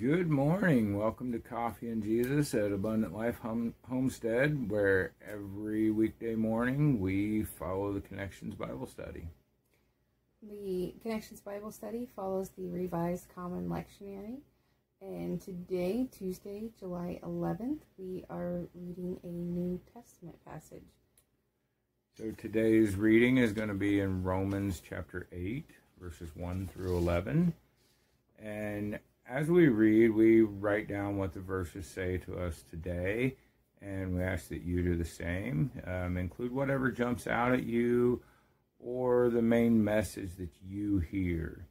Good morning. Welcome to Coffee and Jesus at Abundant Life Home Homestead, where every weekday morning we follow the Connections Bible Study. The Connections Bible Study follows the Revised Common Lectionary. And today, Tuesday, July 11th, we are reading a New Testament passage. So today's reading is going to be in Romans chapter 8, verses 1 through 11. And as we read, we write down what the verses say to us today, and we ask that you do the same. Um, include whatever jumps out at you or the main message that you hear.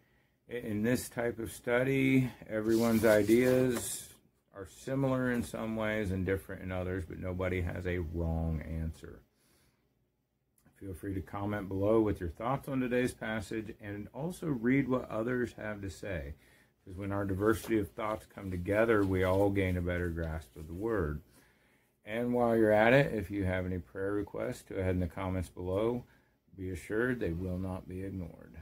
In this type of study, everyone's ideas are similar in some ways and different in others, but nobody has a wrong answer. Feel free to comment below with your thoughts on today's passage and also read what others have to say. Because when our diversity of thoughts come together, we all gain a better grasp of the Word. And while you're at it, if you have any prayer requests, go ahead in the comments below. Be assured they will not be ignored.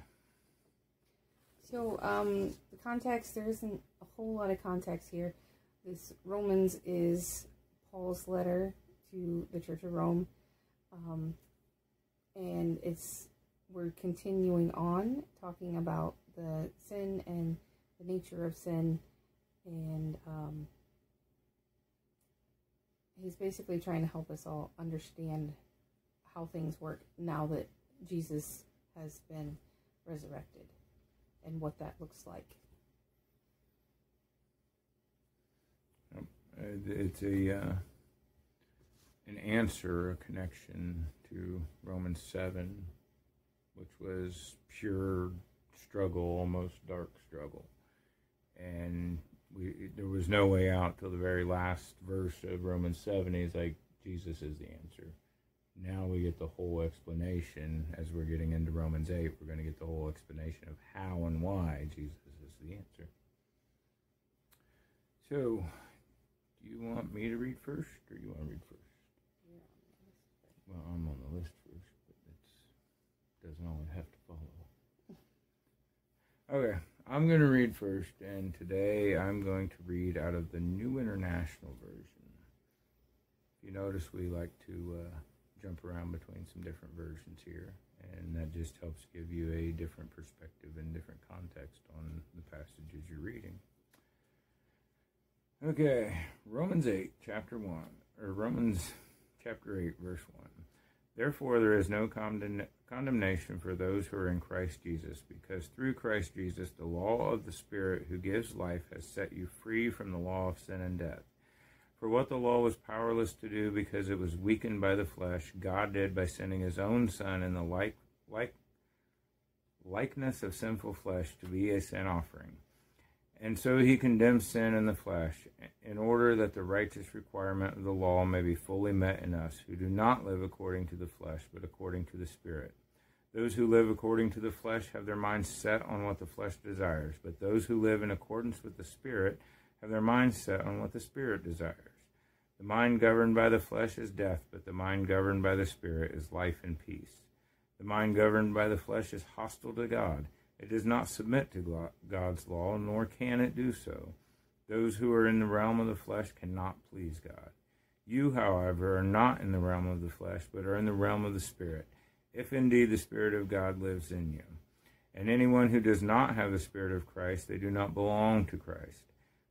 So, um, the context, there isn't a whole lot of context here. This Romans is Paul's letter to the Church of Rome. Um, and it's, we're continuing on talking about the sin and the nature of sin, and um, he's basically trying to help us all understand how things work now that Jesus has been resurrected and what that looks like. It's a uh, an answer, a connection to Romans seven, which was pure struggle, almost dark struggle and we there was no way out till the very last verse of Romans 7 he's like Jesus is the answer. Now we get the whole explanation as we're getting into Romans 8. We're going to get the whole explanation of how and why Jesus is the answer. So, do you want me to read first or you want to read first? Well, I'm on the list first, but it doesn't always have to follow. Okay. I'm going to read first, and today I'm going to read out of the New International Version. If you notice, we like to uh, jump around between some different versions here, and that just helps give you a different perspective and different context on the passages you're reading. Okay, Romans 8, chapter 1, or Romans chapter 8, verse 1. Therefore, there is no condemn- condemnation for those who are in Christ Jesus, because through Christ Jesus, the law of the Spirit who gives life has set you free from the law of sin and death. For what the law was powerless to do because it was weakened by the flesh, God did by sending his own Son in the like, like, likeness of sinful flesh to be a sin offering. And so he condemns sin in the flesh, in order that the righteous requirement of the law may be fully met in us, who do not live according to the flesh, but according to the Spirit. Those who live according to the flesh have their minds set on what the flesh desires, but those who live in accordance with the Spirit have their minds set on what the Spirit desires. The mind governed by the flesh is death, but the mind governed by the Spirit is life and peace. The mind governed by the flesh is hostile to God it does not submit to God's law, nor can it do so. Those who are in the realm of the flesh cannot please God. You, however, are not in the realm of the flesh, but are in the realm of the Spirit, if indeed the Spirit of God lives in you. And anyone who does not have the Spirit of Christ, they do not belong to Christ.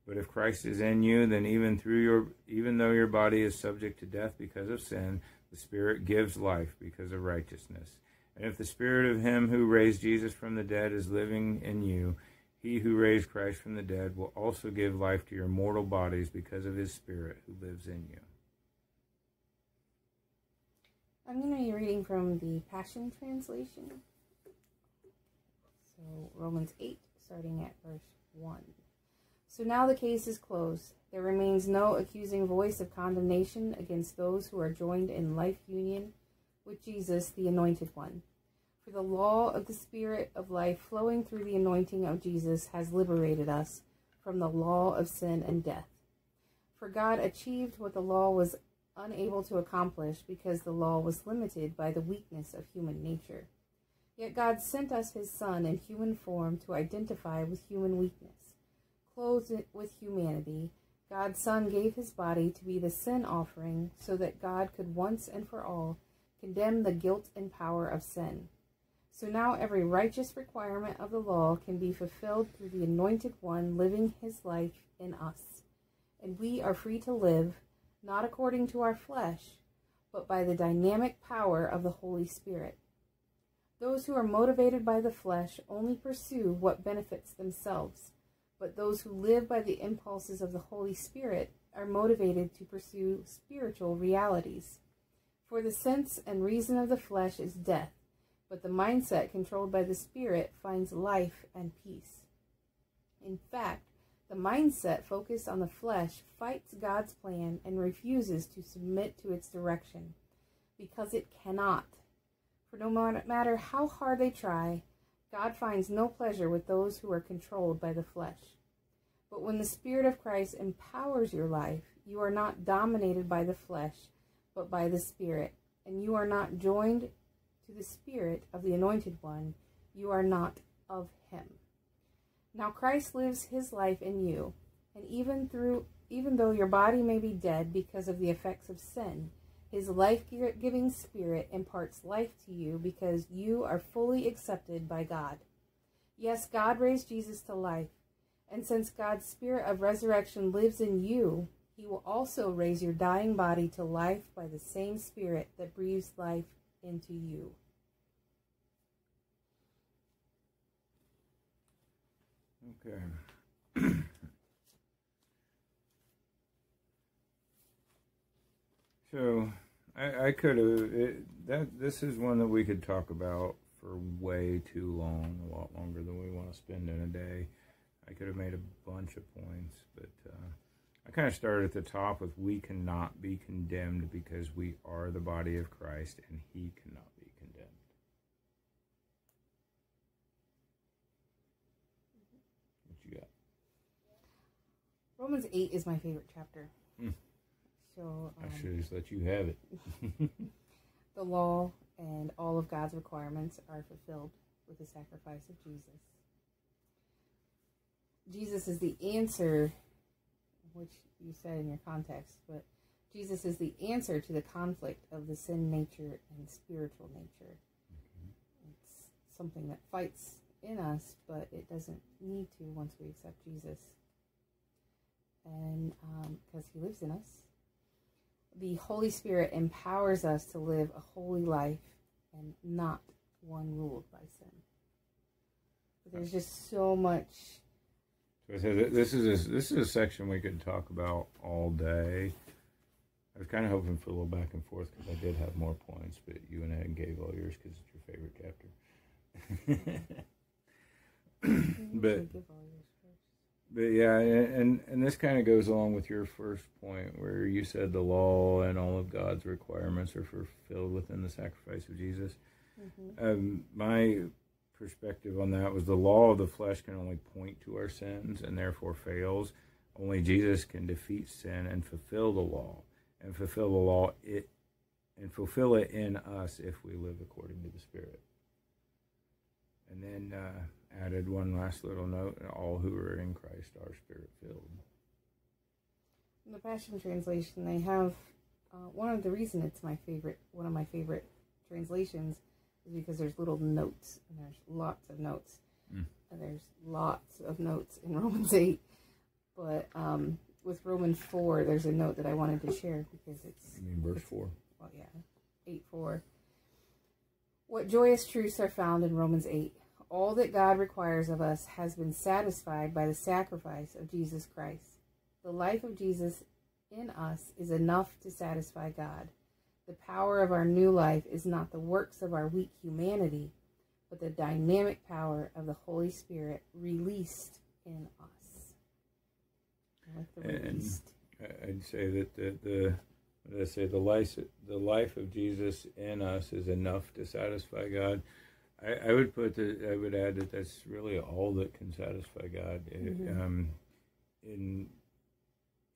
But if Christ is in you, then even through your even though your body is subject to death because of sin, the Spirit gives life because of righteousness. And if the spirit of him who raised Jesus from the dead is living in you, he who raised Christ from the dead will also give life to your mortal bodies because of his spirit who lives in you. I'm going to be reading from the Passion Translation. So, Romans 8, starting at verse 1. So now the case is closed. There remains no accusing voice of condemnation against those who are joined in life union with Jesus, the Anointed One. For the law of the Spirit of life flowing through the anointing of Jesus has liberated us from the law of sin and death. For God achieved what the law was unable to accomplish because the law was limited by the weakness of human nature. Yet God sent us his Son in human form to identify with human weakness, clothed with humanity, God's Son gave his body to be the sin offering so that God could once and for all condemn the guilt and power of sin. So now every righteous requirement of the law can be fulfilled through the Anointed One living his life in us. And we are free to live, not according to our flesh, but by the dynamic power of the Holy Spirit. Those who are motivated by the flesh only pursue what benefits themselves, but those who live by the impulses of the Holy Spirit are motivated to pursue spiritual realities. For the sense and reason of the flesh is death but the mindset controlled by the Spirit finds life and peace. In fact, the mindset focused on the flesh fights God's plan and refuses to submit to its direction because it cannot. For no matter how hard they try, God finds no pleasure with those who are controlled by the flesh. But when the Spirit of Christ empowers your life, you are not dominated by the flesh, but by the Spirit, and you are not joined to the Spirit of the Anointed One, you are not of him. Now Christ lives his life in you, and even through even though your body may be dead because of the effects of sin, his life-giving spirit imparts life to you because you are fully accepted by God. Yes, God raised Jesus to life, and since God's spirit of resurrection lives in you, he will also raise your dying body to life by the same spirit that breathes life into you. Okay. so I, I could have that. This is one that we could talk about for way too long, a lot longer than we want to spend in a day. I could have made a bunch of points, but uh, I kind of started at the top with we cannot be condemned because we are the body of Christ and he cannot be condemned. What you got? Romans 8 is my favorite chapter. Hmm. So um, I should just let you have it. the law and all of God's requirements are fulfilled with the sacrifice of Jesus. Jesus is the answer which you said in your context, but Jesus is the answer to the conflict of the sin nature and spiritual nature. Mm-hmm. It's something that fights in us, but it doesn't need to once we accept Jesus. And because um, he lives in us, the Holy Spirit empowers us to live a holy life and not one ruled by sin. But there's just so much so this is a, this is a section we could talk about all day. I was kind of hoping for a little back and forth because I did have more points, but you and Ed gave all yours because it's your favorite chapter. but but yeah, and and this kind of goes along with your first point where you said the law and all of God's requirements are fulfilled within the sacrifice of Jesus. Mm-hmm. Um, my perspective on that was the law of the flesh can only point to our sins and therefore fails. Only Jesus can defeat sin and fulfill the law and fulfill the law it and fulfill it in us if we live according to the Spirit. And then uh, added one last little note: all who are in Christ are Spirit filled. In the Passion Translation, they have uh, one of the reason it's my favorite, one of my favorite translations because there's little notes and there's lots of notes. Mm. And there's lots of notes in Romans 8. But um, with Romans 4, there's a note that I wanted to share because it's. You mean verse 4? Well, yeah. 8 4. What joyous truths are found in Romans 8? All that God requires of us has been satisfied by the sacrifice of Jesus Christ. The life of Jesus in us is enough to satisfy God. The power of our new life is not the works of our weak humanity, but the dynamic power of the Holy Spirit released in us. Like. And I'd say that the, the I say the life the life of Jesus in us is enough to satisfy God. I, I would put that I would add that that's really all that can satisfy God. Mm-hmm. um, in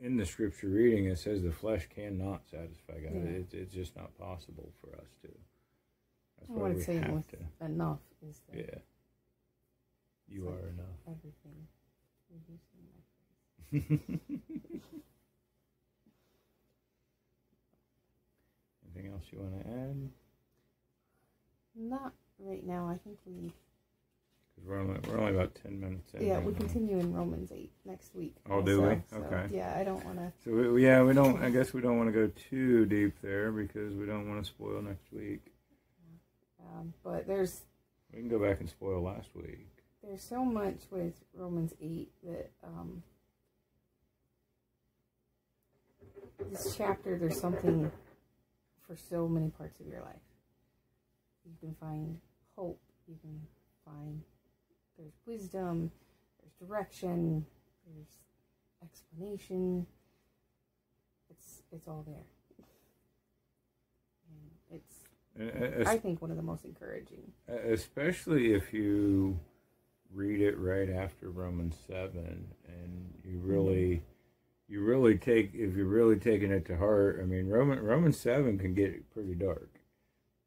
in the scripture reading, it says the flesh cannot satisfy God. Yeah. It, it's just not possible for us to. That's why we say have to. Enough is that. Yeah. You are enough. Everything. Anything else you want to add? Not right now. I think we. We're only, we're only about 10 minutes in. Yeah, we continue in Romans 8 next week. Oh, do we? also, so, Okay. Yeah, I don't want to. So we, we- yeah, we don't. I guess we don't want to go too deep there because we don't want to spoil next week. Um, but there's We can go back and spoil last week. there's so much with Romans 8 that um, this chapter, there's something for so many parts of your life. You can find hope, you can find there's wisdom, there's direction, there's explanation. It's it's all there. And it's Uh, I think one of the most encouraging. Especially if you read it right after Romans seven, and you really, you really take if you're really taking it to heart. I mean, Roman Romans seven can get pretty dark.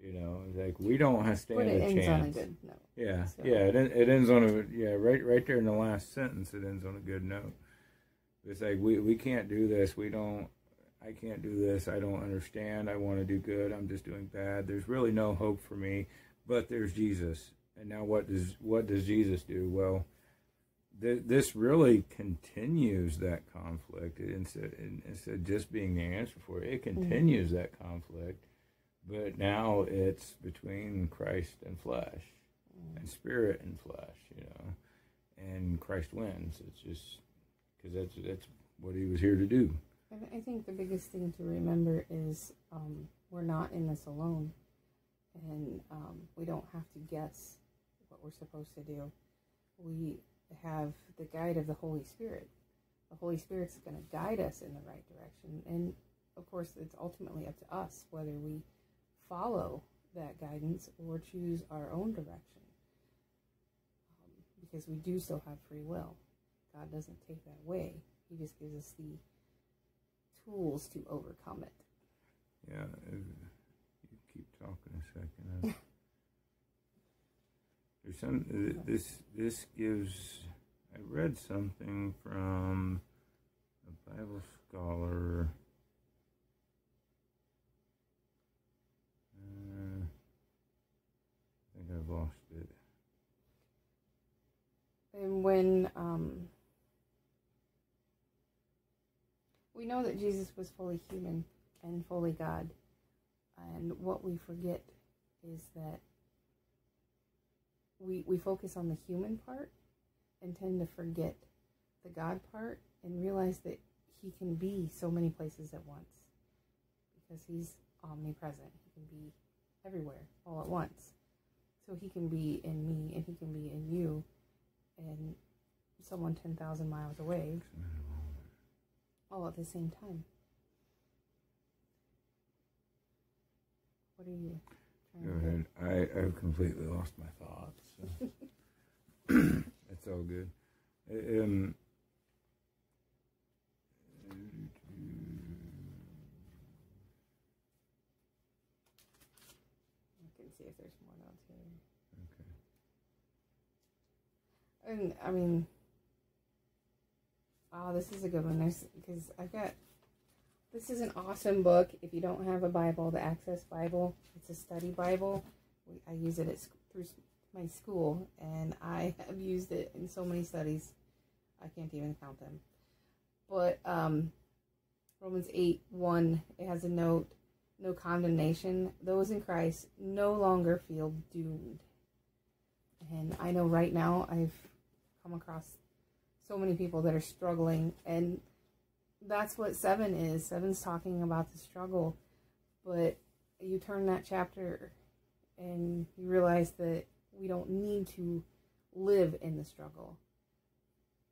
You know, like we don't have stand But it a ends chance. on a good note. Yeah, So- yeah. It, it ends on a yeah right right there in the last sentence. It ends on a good note. It's like we we can't do this. We don't. I can't do this. I don't understand. I want to do good. I'm just doing bad. There's really no hope for me. But there's Jesus. And now what does what does Jesus do? Well, th- this really continues that conflict instead instead of just being the answer for it. It mm-hmm. continues that conflict, but now it's between Christ and flesh and spirit and flesh, you know, and Christ wins. It's just because that's that's what he was here to do. And I think the biggest thing to remember is um, we're not in this alone, and um, we don't have to guess what we're supposed to do. We have the guide of the Holy Spirit. The Holy Spirit's going to guide us in the right direction, and of course, it's ultimately up to us whether we follow that guidance or choose our own direction, um, because we do still have free will. God doesn't take that away. He just gives us the tools to overcome it. Yeah, uh, you keep talking a second. There's some uh, this this gives. I read something from a Bible scholar. Uh, I think I've lost it. And when um, we know that Jesus was fully human and fully God, and what we forget is that we we focus on the human part and tend to forget the God part and realize that he can be so many places at once because he's omnipresent. He can be everywhere all at once. So he can be in me and he can be in you and someone 10,000 miles away all at the same time. What are you Go ahead. I, I've completely lost my thoughts. so. it's all good. Um, I can see if there's more notes here. okay. And I mean, oh, this is a good one. There's because I've got. This is an awesome book. If you don't have a Bible, the Access Bible, it's a study Bible. I use it at, through my school, and I have used it in so many studies. I can't even count them. But um, Romans 8 1, it has a note no condemnation. Those in Christ no longer feel doomed. And I know right now I've come across so many people that are struggling, and that's what seven is. Seven's talking about the struggle, but you turn that chapter and you realize that we don't need to live in the struggle,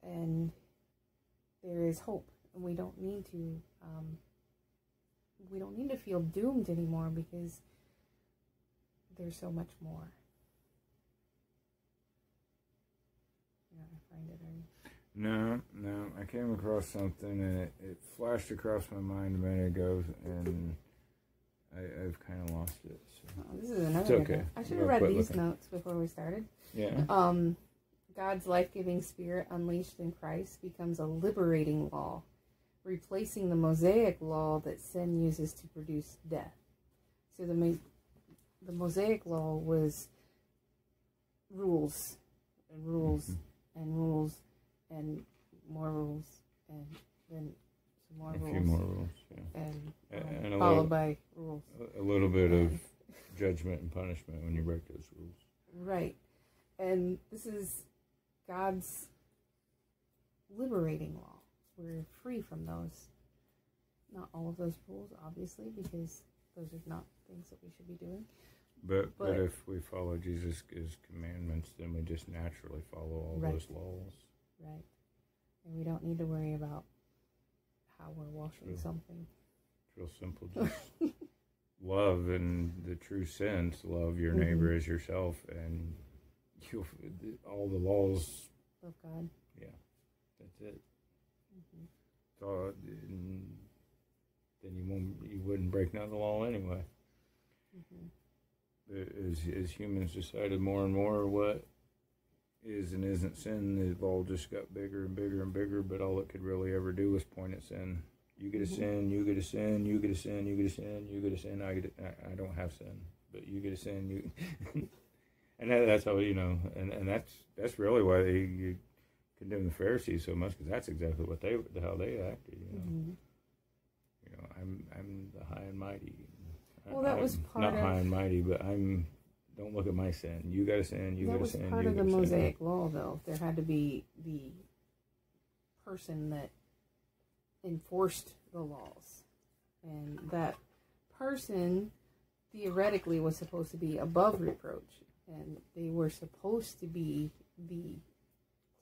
and there is hope, and we don't need to. Um, we don't need to feel doomed anymore because there's so much more. Yeah, I find it very. No, no. I came across something and it, it flashed across my mind a minute ago, and I, I've kind of lost it. So. Oh, this is another. It's okay. one. I should have read these looking. notes before we started. Yeah. Um, God's life giving spirit unleashed in Christ becomes a liberating law, replacing the Mosaic law that sin uses to produce death. So the, the Mosaic law was rules and rules mm-hmm. And rules and more rules and then some more a rules. A few more rules, yeah. And, um, and followed little, by rules. A little bit of judgment and punishment when you break those rules. Right. And this is God's liberating law. We're free from those. Not all of those rules, obviously, because those are not things that we should be doing. But, but, but if we follow Jesus' commandments, then we just naturally follow all right. those laws. Right. And we don't need to worry about how we're washing True. something. It's real simple. Just love in the true sense, love your mm-hmm. neighbor as yourself, and you all the laws. Love God. Yeah, that's it. Mm-hmm. So then you won't, you wouldn't break none of the law anyway. Mm-hmm. As as humans decided more and more what is and isn't sin, the law just got bigger and bigger and bigger. But all it could really ever do was point at sin. You get a mm-hmm. sin, you get a sin, you get a sin, you get a sin, you get a sin. I get, a, I don't have sin, but you get a sin. You, and that, that's how you know, and, and that's that's really why they you condemn the Pharisees so much because that's exactly what they how they acted. You know, mm-hmm. you know, I'm I'm the high and mighty. Well, that I'm was part not of, high and mighty, but I'm. Don't look at my sin. You got a sin. You got a sin. That was part of the Mosaic law, though. There had to be the person that enforced the laws. And that person theoretically was supposed to be above reproach. And they were supposed to be the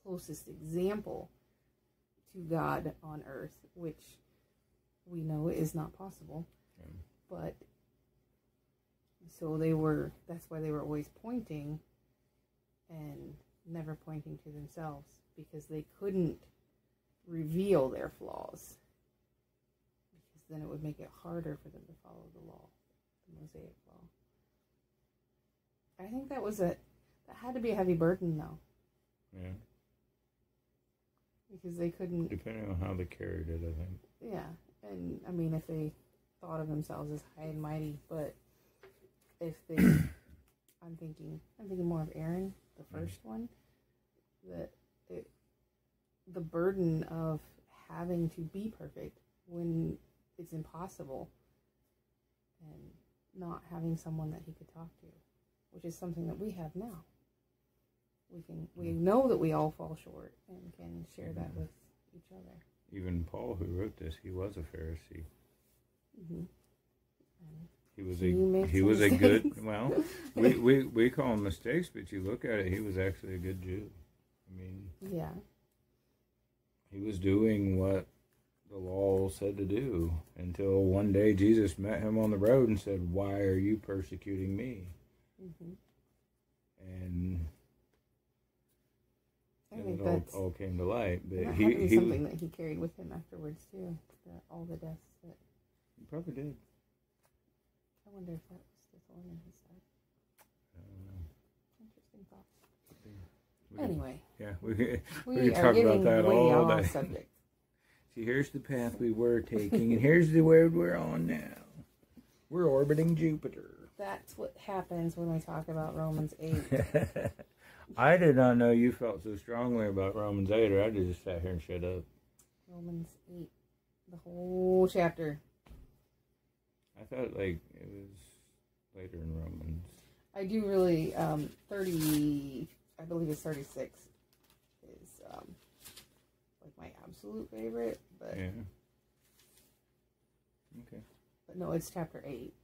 closest example to God on earth, which we know is not possible. Yeah. But so they were, that's why they were always pointing and never pointing to themselves because they couldn't reveal their flaws because then it would make it harder for them to follow the law, the Mosaic law. I think that was a that had to be a heavy burden though. Yeah. Because they couldn't depending on how they carried it, I think. Yeah. And I mean if they thought of themselves as high and mighty, but if they I'm thinking I'm thinking more of Aaron, the 1st mm-hmm. one, that it the burden of having to be perfect when it's impossible and not having someone that he could talk to, which is something that we have now. We can we mm. know that we all fall short and can share that with each other. Even Paul, who wrote this, he was a Pharisee. Mm-hmm. He was a he was mistakes. a good well. we, we we call them mistakes, but you look at it, he was actually a good Jew. I mean, yeah, he was doing what the law said to do until one day Jesus met him on the road and said, "Why are you persecuting me?" Mm-hmm. And think it all, all, came to light. But that he, had to be he, something that he carried with him afterwards too. The, all the deaths that he probably did. I wonder if that was the thorn in his side. Interesting thought. Anyway. Yeah, we, we, we could talk about that all day. Subject. See, here's the path we were taking, and here's the road we're on now. We're orbiting Jupiter. That's what happens when we talk about Romans 8. I did not know you felt so strongly about Romans 8, or I'd just sat here and shut up. Romans 8. The whole chapter. I thought, like, it was later in Romans. I do really, um, 30, I believe it's 36 um, like my absolute favorite, but yeah. Okay. But no, it's chapter eight.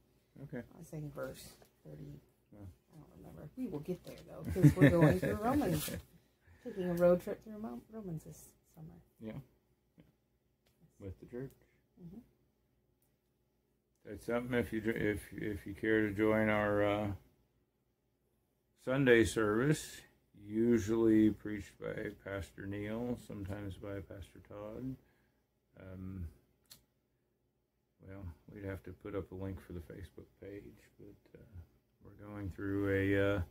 Okay. I was saying verse thirty. Yeah. I don't remember. We will get there though, because we're going through Romans, taking a road trip through Romans this summer. Yeah. yeah. With the church. Mm-hmm. That's something if you if if you care to join our uh, Sunday service, usually preached by Pastor Neil, sometimes by Pastor Todd. Um, well, we'd have to put up a link for the Facebook page, but uh, we're going through a uh,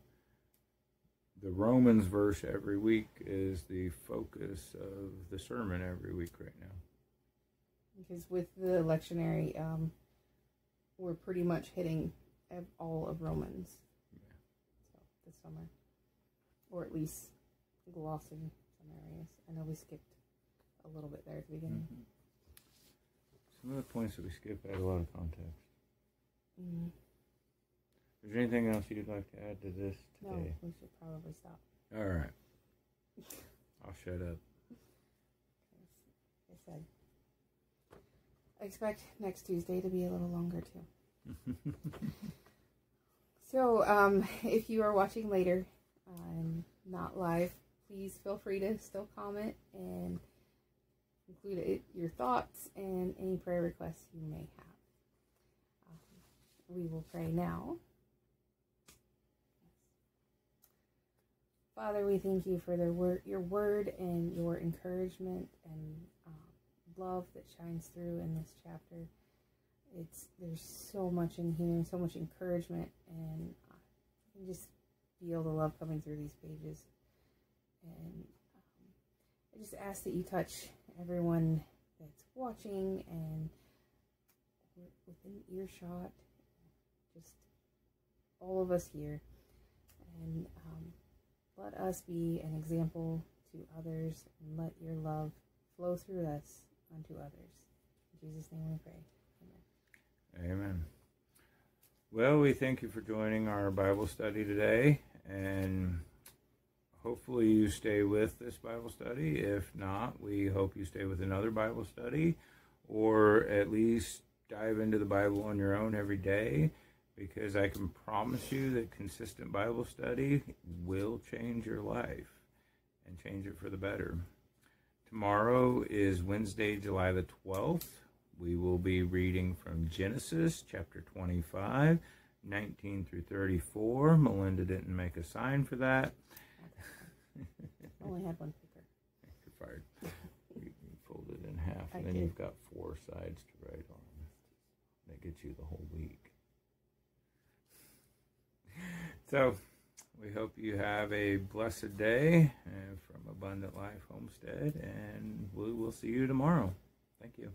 the Romans verse every week is the focus of the sermon every week right now. Because with the lectionary, um, we're pretty much hitting all of Romans. Yeah. So this summer, or at least glossing some areas. I know we skipped a little bit there at the beginning. Mm-hmm. Some of the points that we skipped had a lot of context. Mm-hmm. Is there anything else you'd like to add to this today? No, we should probably stop. All right. I'll shut up. I said, expect next Tuesday to be a little longer too. so, um, if you are watching later, not live. Please feel free to still comment and include it, your thoughts and any prayer requests you may have. Um, we will pray now. Father, we thank you for word, your word and your encouragement and love that shines through in this chapter. It's there's so much in here, so much encouragement, and you just feel the love coming through these pages. And um, I just ask that you touch everyone that's watching and within earshot, just all of us here, and. Um, let us be an example to others and let your love flow through us unto others. In Jesus' name we pray. Amen. Amen. Well, we thank you for joining our Bible study today, and hopefully you stay with this Bible study. If not, we hope you stay with another Bible study, or at least dive into the Bible on your own every day because I can promise you that consistent Bible study will change your life and change it for the better. Tomorrow is Wednesday, July the 12th. We will be reading from Genesis chapter 25, 19 through 34. Melinda didn't make a sign for that. Only had one paper. You're fired. you, fold it in half, and I then did. you've got four sides to write on. That gets you the whole week. So, we hope you have a blessed day uh, from Abundant Life Homestead, and we will see you tomorrow. Thank you.